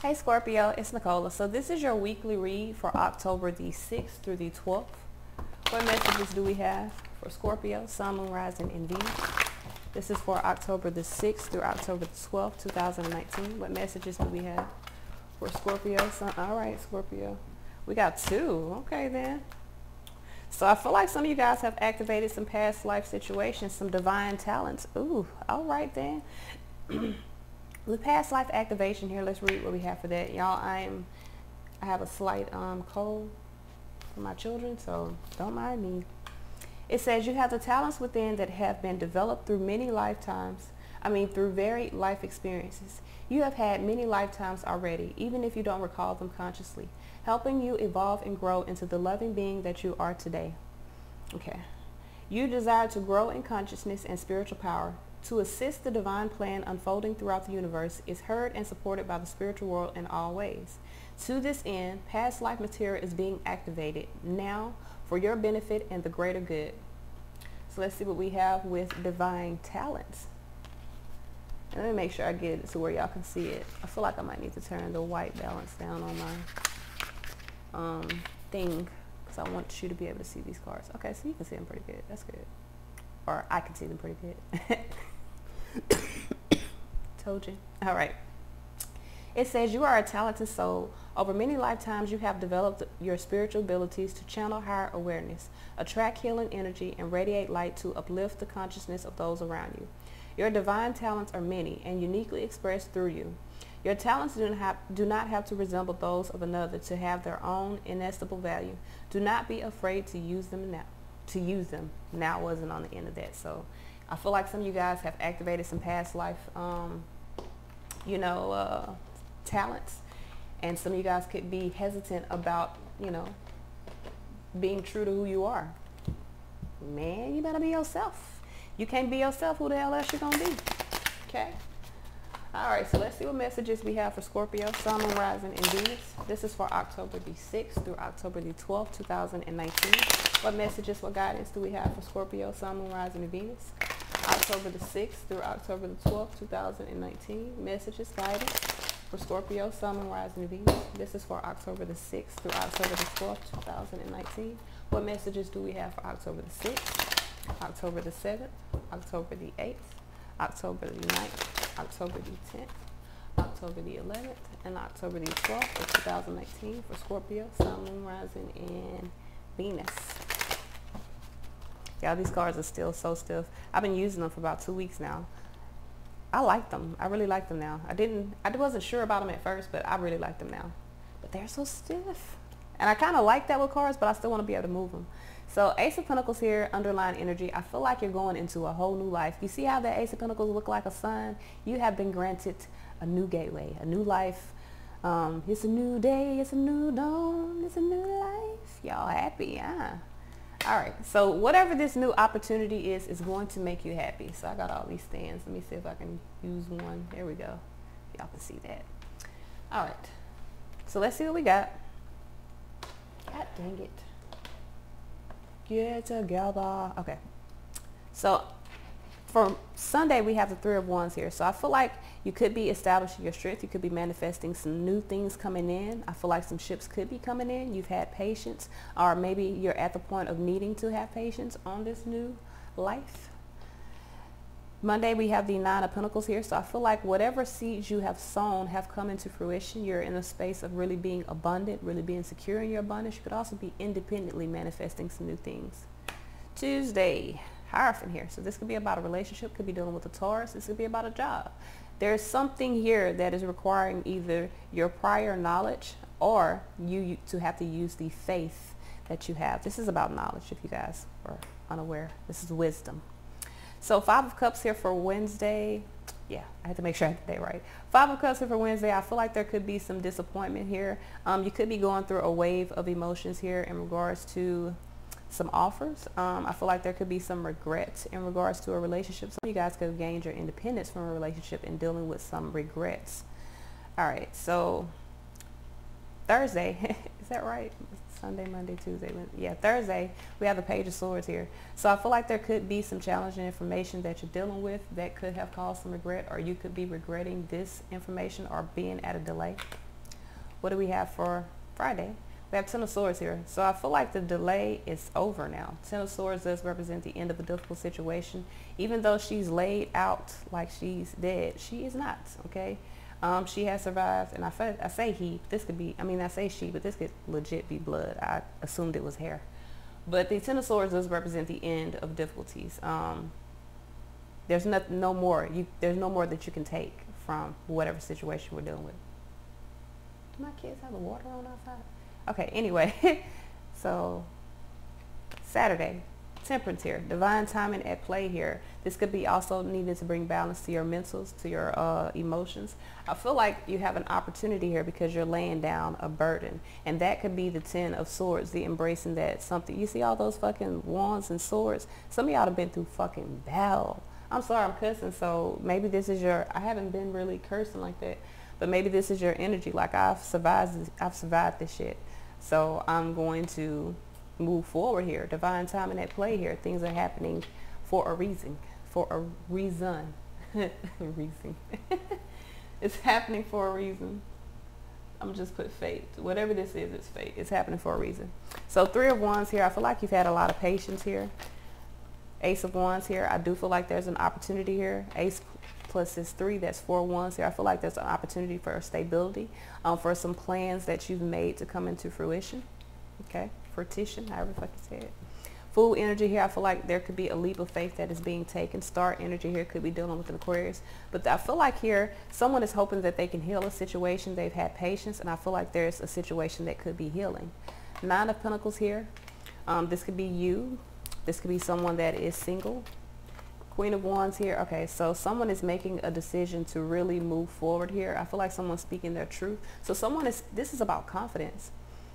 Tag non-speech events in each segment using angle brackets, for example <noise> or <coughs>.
Hey Scorpio, it's Nicola. So this is your weekly read for October the 6th through the 12th. What messages do we have for Scorpio, Sun, Moon, Rising, and Venus? This is for October the 6th through October the 12th, 2019. What messages do we have for Scorpio, Sun? All right, Scorpio. We got two. Okay, then. So I feel like some of you guys have activated some past life situations, some divine talents. Ooh, all right, then. <clears throat> the past life activation here, let's read what we have for that. Y'all, I'm, I have a slight um, cold for my children, so don't mind me. It says you have the talents within that have been developed through many lifetimes. I mean, through varied life experiences. You have had many lifetimes already, even if you don't recall them consciously, helping you evolve and grow into the loving being that you are today. Okay. You desire to grow in consciousness and spiritual power, to assist the divine plan unfolding throughout the universe is heard and supported by the spiritual world in all ways. To this end, past life material is being activated now for your benefit and the greater good. So let's see what we have with divine talents. And let me make sure I get it to where y'all can see it. I feel like I might need to turn the white balance down on my um, thing because I want you to be able to see these cards. Okay, so you can see them pretty good. That's good. Or I can see them pretty good. <laughs> Told you. All right. It says you are a talented soul. Over many lifetimes, you have developed your spiritual abilities to channel higher awareness, attract healing energy, and radiate light to uplift the consciousness of those around you. Your divine talents are many and uniquely expressed through you. Your talents do not, have, do not have to resemble those of another to have their own inestimable value. Do not be afraid to use them now. To use them. Now wasn't on the end of that. So I feel like some of you guys have activated some past life, um, you know, uh, talents. And some of you guys could be hesitant about, you know, being true to who you are. Man, you better be yourself. You can't be yourself, who the hell else you to be? Okay? All right, so let's see what messages we have for Scorpio, Sun, Rising, and Venus. This is for October the 6th through October the 12th, 2019. What messages, what guidance do we have for Scorpio, Sun, Rising, and Venus? October the 6th through October the 12th, 2019. Messages, guidance for Scorpio, Sun, Moon, Rising, Venus. This is for October the 6th through October the 12th, 2019. What messages do we have for October the 6th, October the 7th, October the 8th, October the 9th, October the 10th, October the 11th, and October the 12th of 2019 for Scorpio, Sun, Moon, Rising, and Venus. Y'all, these cards are still so stiff. I've been using them for about two weeks now. I like them. I really like them now. I didn't, I wasn't sure about them at first, but I really like them now. But they're so stiff. And I kind of like that with cards, but I still want to be able to move them. So Ace of Pentacles here, underlying energy. I feel like you're going into a whole new life. You see how the Ace of Pentacles look like a sun? You have been granted a new gateway, a new life. Um, it's a new day, it's a new dawn, it's a new life. Y'all happy, huh? All right, so whatever this new opportunity is, is going to make you happy. So I got all these stands. Let me see if I can use one. There we go. Y'all can see that. All right, so let's see what we got. God dang it. Get together. Okay, so for Sunday, we have the Three of Wands here. So I feel like you could be establishing your strength. You could be manifesting some new things coming in. I feel like some ships could be coming in. You've had patience or maybe you're at the point of needing to have patience on this new life. Monday, we have the Nine of Pentacles here. So I feel like whatever seeds you have sown have come into fruition. You're in a space of really being abundant, really being secure in your abundance. You could also be independently manifesting some new things. Tuesday, Hierophant here. So this could be about a relationship, could be dealing with a Taurus. This could be about a job. There's something here that is requiring either your prior knowledge or you to have to use the faith that you have. This is about knowledge if you guys are unaware. This is wisdom. So Five of Cups here for Wednesday. Yeah, I had to make sure I had the day right. Five of Cups here for Wednesday. I feel like there could be some disappointment here. Um, you could be going through a wave of emotions here in regards to some offers. Um, I feel like there could be some regrets in regards to a relationship. Some of you guys could have gained your independence from a relationship and dealing with some regrets. All right, so Thursday, <laughs> is that right? Sunday, Monday, Tuesday, Wednesday. yeah, Thursday, we have the Page of Swords here. So I feel like there could be some challenging information that you're dealing with that could have caused some regret or you could be regretting this information or being at a delay. What do we have for Friday? We have Ten of Swords here. So I feel like the delay is over now. Ten of Swords does represent the end of a difficult situation. Even though she's laid out like she's dead, she is not, okay? Um, she has survived, and I, I say he, this could be, I mean, I say she, but this could legit be blood. I assumed it was hair. But the Ten of Swords does represent the end of difficulties. Um, there's no, no more. You, there's no more that you can take from whatever situation we're dealing with. Do my kids have the water on outside? Okay, anyway. <laughs> so Saturday, temperance here, divine timing at play here. This could be also needed to bring balance to your mentals, to your uh, emotions. I feel like you have an opportunity here because you're laying down a burden. And that could be the Ten of Swords, the embracing that something. You see all those fucking wands and swords? Some of y'all have been through fucking battle. I'm sorry I'm cussing, so maybe this is your, I haven't been really cursing like that, but maybe this is your energy. Like I've survived, I've survived this shit. So I'm going to move forward here. Divine timing at play here. Things are happening for a reason. For a reason. <laughs> reason. <laughs> it's happening for a reason. I'm just put fate. Whatever this is, it's fate. It's happening for a reason. So three of wands here. I feel like you've had a lot of patience here. Ace of wands here. I do feel like there's an opportunity here. Ace plus this three, that's four ones here. I feel like there's an opportunity for stability, um, for some plans that you've made to come into fruition. Okay fruition, however the fuck you say it. Full energy here, I feel like there could be a leap of faith that is being taken. Star energy here could be dealing with an Aquarius. But I feel like here, someone is hoping that they can heal a situation. They've had patience, and I feel like there's a situation that could be healing. Nine of Pentacles here. Um, this could be you. This could be someone that is single. Queen of Wands here. Okay, so someone is making a decision to really move forward here. I feel like someone's speaking their truth. So someone is, this is about confidence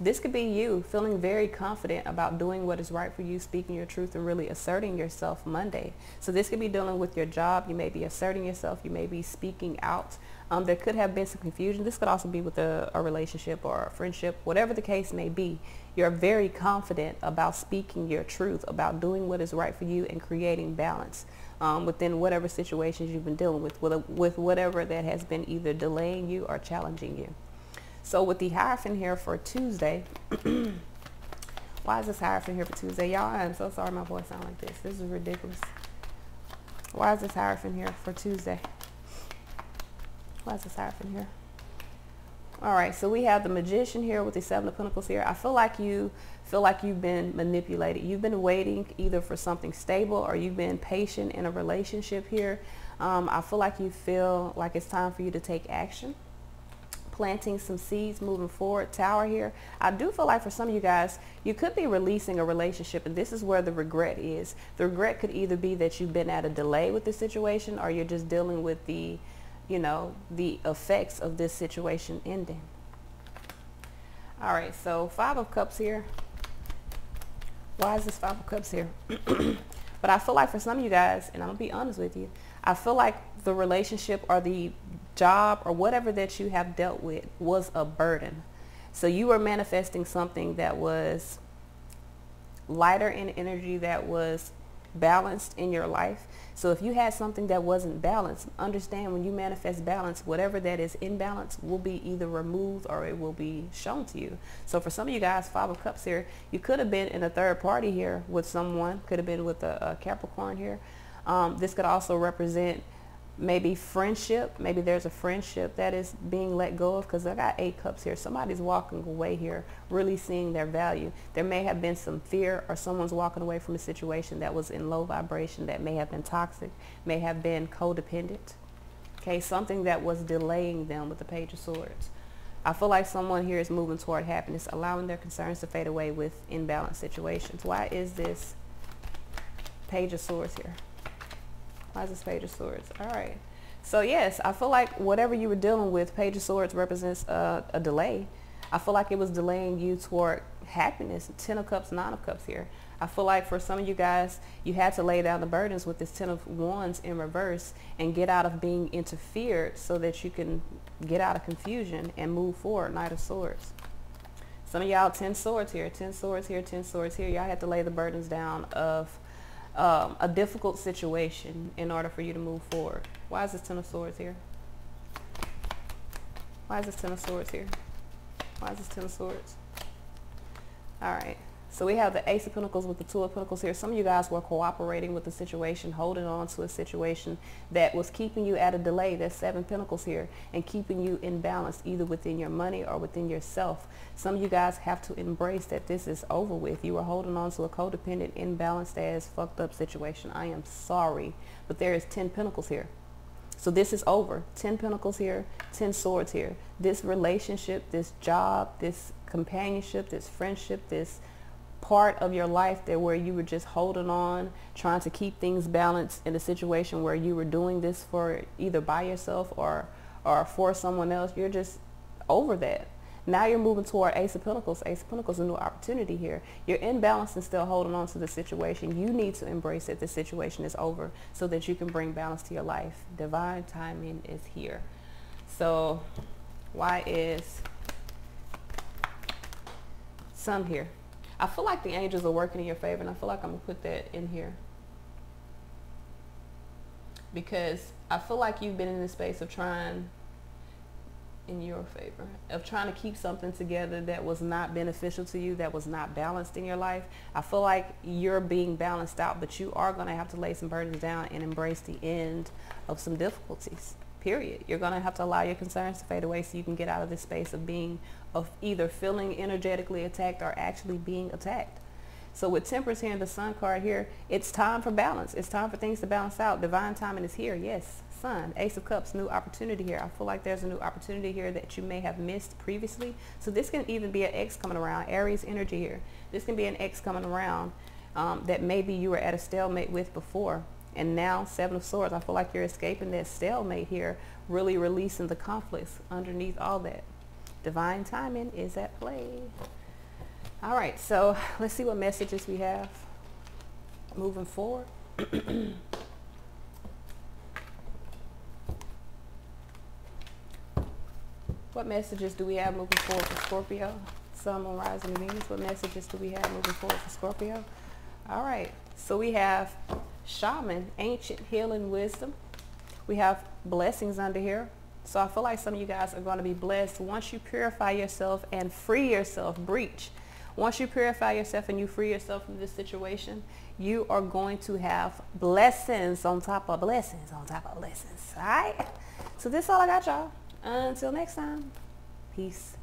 this could be you feeling very confident about doing what is right for you, speaking your truth and really asserting yourself Monday. So this could be dealing with your job. You may be asserting yourself. You may be speaking out. Um, there could have been some confusion. This could also be with a, a relationship or a friendship, whatever the case may be. You're very confident about speaking your truth, about doing what is right for you and creating balance um, within whatever situations you've been dealing with, with, with whatever that has been either delaying you or challenging you. So with the Hierophant here for Tuesday, <clears throat> why is this Hierophant here for Tuesday? Y'all, I'm so sorry my voice sound like this. This is ridiculous. Why is this Hierophant here for Tuesday? Why is this Hierophant here? All right, so we have the Magician here with the Seven of Pentacles here. I feel like you feel like you've been manipulated. You've been waiting either for something stable or you've been patient in a relationship here. Um, I feel like you feel like it's time for you to take action planting some seeds moving forward. Tower here i do feel like for some of you guys you could be releasing a relationship and this is where the regret is. The regret could either be that you've been at a delay with the situation or you're just dealing with the you know the effects of this situation ending. All right so five of cups here. Why is this five of cups here <clears throat> but i feel like for some of you guys and i'm gonna be honest with you i feel like the relationship or the job or whatever that you have dealt with was a burden. So you were manifesting something that was lighter in energy, that was balanced in your life. So if you had something that wasn't balanced, understand when you manifest balance, whatever that is imbalance will be either removed or it will be shown to you. So for some of you guys, Five of Cups here, you could have been in a third party here with someone, could have been with a, a Capricorn here. Um, this could also represent maybe friendship maybe there's a friendship that is being let go of because i got eight cups here. Somebody's walking away here really seeing their value. There may have been some fear or someone's walking away from a situation that was in low vibration that may have been toxic may have been codependent. Okay something that was delaying them with the page of swords. I feel like someone here is moving toward happiness allowing their concerns to fade away with imbalanced situations. Why is this page of swords here why is this Page of Swords? All right. So yes, I feel like whatever you were dealing with, Page of Swords represents a, a delay. I feel like it was delaying you toward happiness. Ten of Cups, Nine of Cups here. I feel like for some of you guys, you had to lay down the burdens with this Ten of Wands in reverse and get out of being interfered so that you can get out of confusion and move forward. Knight of Swords. Some of y'all, Ten Swords here, Ten Swords here, Ten Swords here. Y'all had to lay the burdens down of um, a difficult situation in order for you to move forward. Why is this Ten of Swords here? Why is this Ten of Swords here? Why is this Ten of Swords? All right. So we have the Ace of Pentacles with the Two of Pentacles here. Some of you guys were cooperating with the situation, holding on to a situation that was keeping you at a delay. There's Seven Pentacles here and keeping you in balance either within your money or within yourself. Some of you guys have to embrace that this is over with. You are holding on to a codependent, imbalanced as fucked up situation. I am sorry, but there is 10 Pentacles here. So this is over. 10 Pentacles here, 10 Swords here. This relationship, this job, this companionship, this friendship, this part of your life that where you were just holding on, trying to keep things balanced in a situation where you were doing this for either by yourself or or for someone else, you're just over that. Now you're moving toward Ace of Pentacles. Ace of Pentacles is a new opportunity here. You're in balance and still holding on to the situation. You need to embrace that the situation is over so that you can bring balance to your life. Divine timing is here. So why is Sun here? I feel like the angels are working in your favor and I feel like I'm going to put that in here. Because I feel like you've been in the space of trying in your favor of trying to keep something together that was not beneficial to you that was not balanced in your life i feel like you're being balanced out but you are going to have to lay some burdens down and embrace the end of some difficulties period you're going to have to allow your concerns to fade away so you can get out of this space of being of either feeling energetically attacked or actually being attacked. So with Temperance here and the Sun card here, it's time for balance. It's time for things to balance out. Divine timing is here. Yes, Sun. Ace of Cups, new opportunity here. I feel like there's a new opportunity here that you may have missed previously. So this can even be an X coming around. Aries energy here. This can be an X coming around um, that maybe you were at a stalemate with before. And now, Seven of Swords, I feel like you're escaping that stalemate here, really releasing the conflicts underneath all that divine timing is at play. All right, so let's see what messages we have moving forward. <coughs> what messages do we have moving forward for Scorpio? Sun, Moon, Rising, Venus. What messages do we have moving forward for Scorpio? All right, so we have Shaman, Ancient Healing Wisdom. We have blessings under here. So I feel like some of you guys are going to be blessed once you purify yourself and free yourself, breach. Once you purify yourself and you free yourself from this situation, you are going to have blessings on top of blessings on top of blessings. All right? So this is all I got, y'all. Until next time, peace.